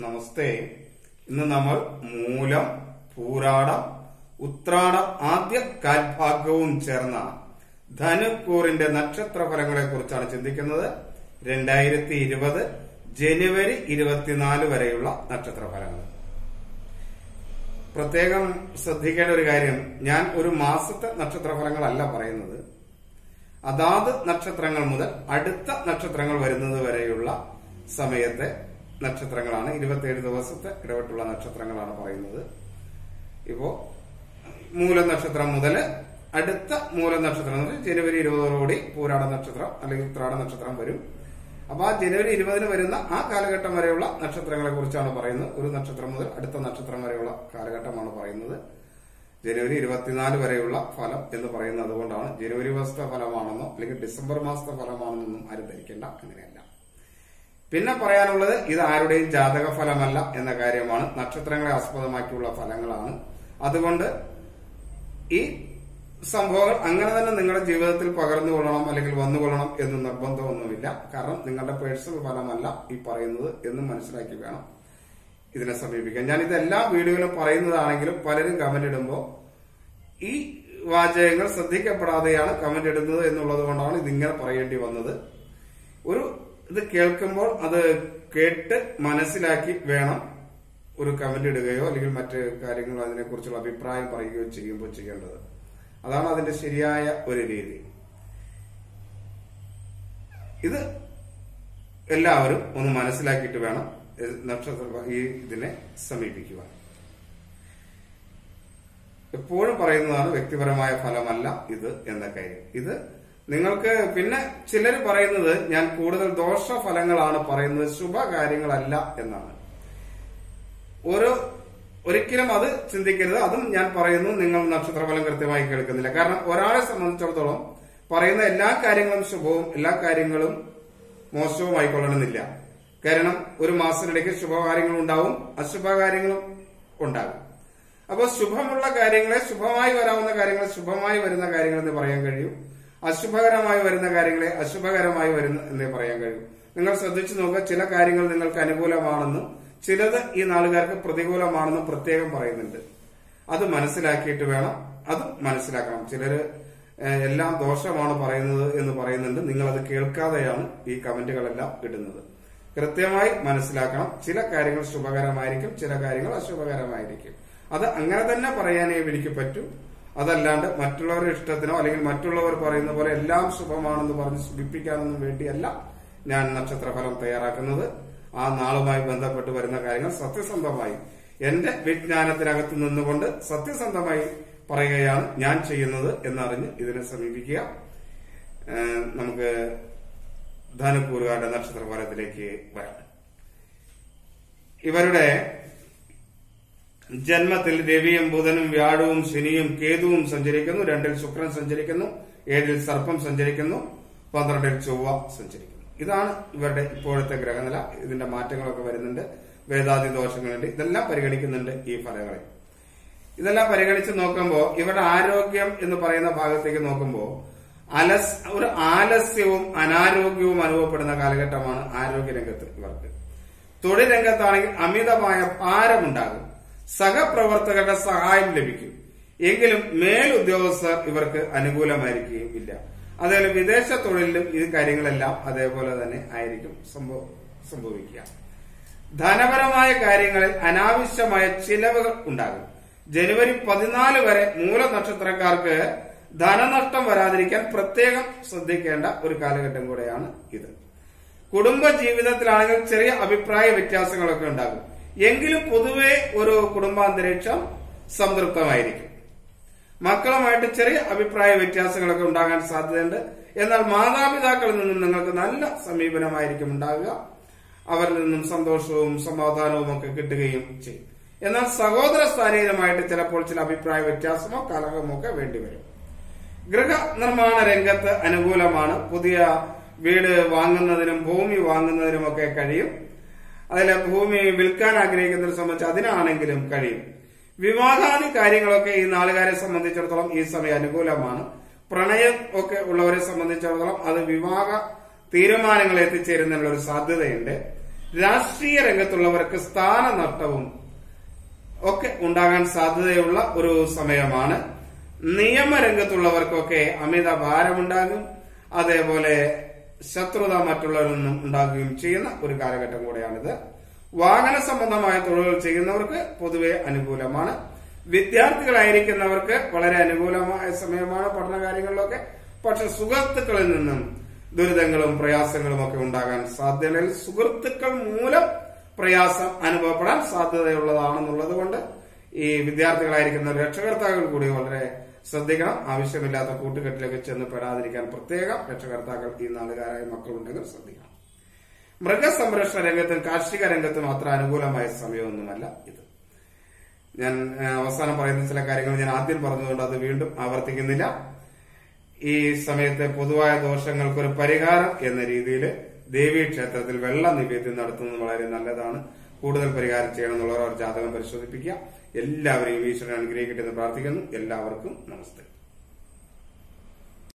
നമസ്തേ. ഇന്ന് നമ്മൾ മൂലം പൂരാട ഉത്രാട ആദ്യ കാൽഭാഗവും ചേർന്ന ധനുക്കൂറിന്റെ നക്ഷത്ര ഫലങ്ങളെ കുറിച്ചാണ് ചിന്തിക്കുന്നത്. രണ്ടായിരത്തി ഇരുപത് ജനുവരി ഇരുപത്തിനാല് വരെയുള്ള നക്ഷത്ര ഫലങ്ങൾ പ്രത്യേകം ശ്രദ്ധിക്കേണ്ട ഒരു കാര്യം ഞാൻ ഒരു മാസത്തെ നക്ഷത്ര ഫലങ്ങളല്ല പറയുന്നത്. അതാത് നക്ഷത്രങ്ങൾ മുതൽ അടുത്ത നക്ഷത്രങ്ങൾ വരുന്നത് വരെയുള്ള സമയത്തെ നക്ഷത്രങ്ങളാണ്. ഇരുപത്തിയേഴ് ദിവസത്തെ ഇടവിട്ടുള്ള നക്ഷത്രങ്ങളാണ് പറയുന്നത്. ഇപ്പോ മൂല നക്ഷത്രം മുതൽ അടുത്ത മൂല നക്ഷത്രം ജനുവരി ഇരുപതോടുകൂടി പൂരാട നക്ഷത്രം അല്ലെങ്കിൽ ഉത്രാട നക്ഷത്രം വരും. അപ്പൊ ആ ജനുവരി ഇരുപതിന് വരുന്ന ആ കാലഘട്ടം വരെയുള്ള നക്ഷത്രങ്ങളെ കുറിച്ചാണ് പറയുന്നത്. ഒരു നക്ഷത്രം മുതൽ അടുത്ത നക്ഷത്രം വരെയുള്ള കാലഘട്ടമാണ് പറയുന്നത്. ജനുവരി ഇരുപത്തിനാല് വരെയുള്ള ഫലം എന്ന് പറയുന്നത് അതുകൊണ്ടാണ്. ജനുവരി മാസത്തെ ഫലമാണെന്നോ അല്ലെങ്കിൽ ഡിസംബർ മാസത്തെ ഫലമാണെന്നൊന്നും ആരും ധരിക്കേണ്ട. അങ്ങനെയല്ല. പിന്നെ പറയാനുള്ളത് ഇത് ആരുടെയും ജാതക ഫലമല്ല എന്ന കാര്യമാണ്. നക്ഷത്രങ്ങളെ ആസ്പദമാക്കിയുള്ള ഫലങ്ങളാണ്. അതുകൊണ്ട് ഈ സംഭവങ്ങൾ അങ്ങനെ തന്നെ നിങ്ങളുടെ ജീവിതത്തിൽ പകർന്നു കൊള്ളണം അല്ലെങ്കിൽ വന്നുകൊള്ളണം എന്ന് നിർബന്ധമൊന്നുമില്ല. കാരണം നിങ്ങളുടെ പേഴ്സണൽ ഫലമല്ല ഈ പറയുന്നത് എന്ന് മനസ്സിലാക്കി വേണം ഇതിനെ സമീപിക്കാൻ. ഞാൻ ഇതെല്ലാ വീഡിയോയിലും പറയുന്നതാണെങ്കിലും പലരും കമന്റ് ഇടുമ്പോൾ ഈ വാചകങ്ങൾ ശ്രദ്ധിക്കപ്പെടാതെയാണ് കമന്റ് ഇടുന്നത് എന്നുള്ളത് കൊണ്ടാണ് ഇതിങ്ങനെ പറയേണ്ടി വന്നത്. ഒരു ഇത് കേൾക്കുമ്പോൾ അത് കേട്ട് മനസ്സിലാക്കി വേണം ഒരു കമന്റ് ഇടുകയോ അല്ലെങ്കിൽ മറ്റ് കാര്യങ്ങൾ അതിനെക്കുറിച്ചുള്ള അഭിപ്രായം പറയുകയോ ചെയ്യുമ്പോൾ ചെയ്യേണ്ടത്. അതാണ് അതിന്റെ ശരിയായ ഒരു രീതി. ഇത് എല്ലാവരും ഒന്ന് മനസ്സിലാക്കിയിട്ട് വേണം നക്ഷത്ര ഈ ഇതിനെ സമീപിക്കുവാൻ. എപ്പോഴും പറയുന്നതാണ് വ്യക്തിപരമായ ഫലമല്ല ഇത് എന്ന കാര്യം. ഇത് നിങ്ങൾക്ക് പിന്നെ ചിലർ പറയുന്നത് ഞാൻ കൂടുതൽ ദോഷഫലങ്ങളാണ് പറയുന്നത് ശുഭകാര്യങ്ങളല്ല എന്നാണ്. ഓരോ ഒരിക്കലും അത് ചിന്തിക്കരുത്. അതും ഞാൻ പറയുന്നു നിങ്ങൾ നക്ഷത്രഫലം കൃത്യമായി കേൾക്കുന്നില്ല. കാരണം ഒരാളെ സംബന്ധിച്ചിടത്തോളം പറയുന്ന എല്ലാ കാര്യങ്ങളും ശുഭവും എല്ലാ കാര്യങ്ങളും മോശവും ആയിക്കൊള്ളണമെന്നില്ല. കാരണം ഒരു മാസത്തിനിടയ്ക്ക് ശുഭകാര്യങ്ങളും ഉണ്ടാവും അശുഭകാര്യങ്ങളും ഉണ്ടാകും. അപ്പോൾ ശുഭമുള്ള കാര്യങ്ങളെ ശുഭമായി വരാവുന്ന കാര്യങ്ങളെ ശുഭമായി വരുന്ന കാര്യങ്ങൾ എന്ന് പറയാൻ കഴിയും. അശുഭകരമായി വരുന്ന കാര്യങ്ങളെ അശുഭകരമായി വരുന്നു എന്നേ പറയാൻ കഴിയും. നിങ്ങൾ ശ്രദ്ധിച്ചു നോക്കുക ചില കാര്യങ്ങൾ നിങ്ങൾക്ക് അനുകൂലമാണെന്നും ചിലത് ഈ നാളുകാർക്ക് പ്രതികൂലമാണെന്നും പ്രത്യേകം പറയുന്നുണ്ട്. അത് മനസ്സിലാക്കിയിട്ട് വേണം അത് മനസ്സിലാക്കണം. ചിലര് എല്ലാം ദോഷമാണ് പറയുന്നത് എന്ന് പറയുന്നുണ്ട്. നിങ്ങൾ അത് കേൾക്കാതെയാണ് ഈ കമന്റുകളെല്ലാം ഇടുന്നത്. കൃത്യമായി മനസ്സിലാക്കണം. ചില കാര്യങ്ങൾ ശുഭകരമായിരിക്കും ചില കാര്യങ്ങൾ അശുഭകരമായിരിക്കും. അത് അങ്ങനെ തന്നെ പറയാനേ എനിക്ക് പറ്റൂ. അതല്ലാണ്ട് മറ്റുള്ളവരുടെ ഇഷ്ടത്തിനോ അല്ലെങ്കിൽ മറ്റുള്ളവർ പറയുന്ന പോലെ എല്ലാം ശുഭമാണെന്ന് പറഞ്ഞ് സുഖിപ്പിക്കാനൊന്നും വേണ്ടിയല്ല ഞാൻ നക്ഷത്രഫലം തയ്യാറാക്കുന്നത്. ആ നാളുമായി ബന്ധപ്പെട്ട് വരുന്ന കാര്യങ്ങൾ സത്യസന്ധമായി എന്റെ വിജ്ഞാനത്തിനകത്ത് നിന്നുകൊണ്ട് സത്യസന്ധമായി പറയുകയാണ് ഞാൻ ചെയ്യുന്നത് എന്നറിഞ്ഞ് ഇതിനെ സമീപിക്കുക. നമുക്ക് ധനുക്കൂറുകാരുടെ നക്ഷത്രഫലത്തിലേക്ക് വരാം. ഇവരുടെ ജന്മത്തിൽ രവിയും ബുധനും വ്യാഴവും ശനിയും കേതുവും സഞ്ചരിക്കുന്നു രണ്ടിൽ ശുക്രൻ സഞ്ചരിക്കുന്നു ഏഴിൽ സർപ്പം സഞ്ചരിക്കുന്നു പന്ത്രണ്ടിൽ ചൊവ്വ സഞ്ചരിക്കുന്നു. ഇതാണ് ഇവരുടെ ഇപ്പോഴത്തെ ഗ്രഹനില. ഇതിന്റെ മാറ്റങ്ങളൊക്കെ വരുന്നുണ്ട്. വേദാതി ദോഷങ്ങളുണ്ട്. ഇതെല്ലാം പരിഗണിക്കുന്നുണ്ട് ഈ ഫലങ്ങളെ ഇതെല്ലാം പരിഗണിച്ച് നോക്കുമ്പോൾ ഇവരുടെ ആരോഗ്യം എന്ന് പറയുന്ന ഭാഗത്തേക്ക് നോക്കുമ്പോൾ അലസ് ഒരു ആലസ്യവും അനാരോഗ്യവും അനുഭവപ്പെടുന്ന കാലഘട്ടമാണ് ആരോഗ്യ രംഗത്ത് ഇവർക്ക്. തൊഴിൽ രംഗത്താണെങ്കിൽ അമിതമായ ഭാരമുണ്ടാകും. സഹപ്രവർത്തകരുടെ സഹായം ലഭിക്കും. എങ്കിലും മേലുദ്യോഗസ്ഥർ ഇവർക്ക് അനുകൂലമായിരിക്കുകയും ഇല്ല. അതേപോലെ വിദേശ തൊഴിലിലും ഈ കാര്യങ്ങളെല്ലാം അതേപോലെ തന്നെ ആയിരിക്കും സംഭവിക്കുക. ധനപരമായ കാര്യങ്ങളിൽ അനാവശ്യമായ ചിലവുകൾ ഉണ്ടാകും. ജനുവരി പതിനാല് വരെ മൂല നക്ഷത്രക്കാർക്ക് ധനനഷ്ടം വരാതിരിക്കാൻ പ്രത്യേകം ശ്രദ്ധിക്കേണ്ട ഒരു കാലഘട്ടം കൂടെയാണ് ഇത്. കുടുംബ ജീവിതത്തിലാണെങ്കിൽ ചെറിയ അഭിപ്രായ വ്യത്യാസങ്ങളൊക്കെ ഉണ്ടാകും. എങ്കിലും പൊതുവെ ഒരു കുടുംബാന്തരീക്ഷം സംതൃപ്തമായിരിക്കും. മക്കളുമായിട്ട് ചെറിയ അഭിപ്രായ വ്യത്യാസങ്ങളൊക്കെ ഉണ്ടാകാൻ സാധ്യതയുണ്ട്. എന്നാൽ മാതാപിതാക്കളിൽ നിന്നും നിങ്ങൾക്ക് നല്ല സമീപനമായിരിക്കും ഉണ്ടാകുക. അവരിൽ നിന്നും സന്തോഷവും സമാധാനവും ഒക്കെ കിട്ടുകയും ചെയ്യും. എന്നാൽ സഹോദര സ്ഥാനീയമായിട്ട് ചിലപ്പോൾ ചില അഭിപ്രായ വ്യത്യാസമോ കലഹമോ ഒക്കെ വേണ്ടിവരും ഗൃഹ നിർമ്മാണ രംഗത്ത് അനുകൂലമാണ്. പുതിയ വീട് വാങ്ങുന്നതിനും ഭൂമി വാങ്ങുന്നതിനും ഒക്കെ കഴിയും. അതിലെ ഭൂമി വിൽക്കാൻ ആഗ്രഹിക്കുന്നതിനെ സംബന്ധിച്ച് അതിനാണെങ്കിലും കഴിയും. വിവാഹാദി കാര്യങ്ങളൊക്കെ ഈ നാളുകാരെ സംബന്ധിച്ചിടത്തോളം ഈ സമയം അനുകൂലമാണ്. പ്രണയം ഒക്കെ ഉള്ളവരെ സംബന്ധിച്ചിടത്തോളം അത് വിവാഹ തീരുമാനങ്ങൾ എത്തിച്ചേരുന്നതിനുള്ള ഒരു സാധ്യതയുണ്ട്. രാഷ്ട്രീയ രംഗത്തുള്ളവർക്ക് സ്ഥാന നഷ്ടവും ഒക്കെ ഉണ്ടാകാൻ സാധ്യതയുള്ള ഒരു സമയമാണ്. നിയമരംഗത്തുള്ളവർക്കൊക്കെ അമിത ഭാരമുണ്ടാകും. അതേപോലെ ശത്രുത മറ്റുള്ളവരിൽ നിന്നും ഉണ്ടാക്കുകയും ചെയ്യുന്ന ഒരു കാലഘട്ടം കൂടെയാണിത്. വാഹന സംബന്ധമായ തൊഴിലുകൾ ചെയ്യുന്നവർക്ക് പൊതുവെ അനുകൂലമാണ്. വിദ്യാർത്ഥികളായിരിക്കുന്നവർക്ക് വളരെ അനുകൂലമായ സമയമാണ് പഠന കാര്യങ്ങളിലൊക്കെ. പക്ഷെ സുഹൃത്തുക്കളിൽ നിന്നും ദുരിതങ്ങളും പ്രയാസങ്ങളും ഒക്കെ ഉണ്ടാകാൻ സാധ്യതയിൽ സുഹൃത്തുക്കൾ മൂലം പ്രയാസം അനുഭവപ്പെടാൻ സാധ്യതയുള്ളതാണെന്നുള്ളത് കൊണ്ട് ഈ വിദ്യാർത്ഥികളായിരിക്കുന്ന രക്ഷകർത്താക്കൾ കൂടി വളരെ ശ്രദ്ധിക്കണം. ആവശ്യമില്ലാത്ത കൂട്ടുകെട്ടിലേക്ക് ചെന്ന് പെടാതിരിക്കാൻ പ്രത്യേകം രക്ഷകർത്താക്കൾ ഈ നാളുകാരായ മക്കളുണ്ടെങ്കിൽ ശ്രദ്ധിക്കണം. മൃഗസംരക്ഷണ രംഗത്തും കാർഷിക രംഗത്തും അത്ര അനുകൂലമായ സമയമൊന്നുമല്ല ഇത്. ഞാൻ അവസാനം പറയുന്ന ചില കാര്യങ്ങൾ ഞാൻ ആദ്യം പറഞ്ഞതുകൊണ്ട് അത് വീണ്ടും ആവർത്തിക്കുന്നില്ല. ഈ സമയത്തെ പൊതുവായ ദോഷങ്ങൾക്കൊരു പരിഹാരം എന്ന രീതിയിൽ ദേവീ ക്ഷേത്രത്തിൽ നിവേദ്യം നടത്തുന്നത് വളരെ നല്ലതാണ്. കൂടുതൽ പരിഹാരം ചെയ്യണമെന്നുള്ളവർ ജാതകം പരിശോധിപ്പിക്കുക. എല്ലാവരെയും ഈശ്വരൻ അനുഗ്രഹിക്കട്ടെ എന്ന് പ്രാർത്ഥിക്കുന്നു. എല്ലാവർക്കും നമസ്തേ.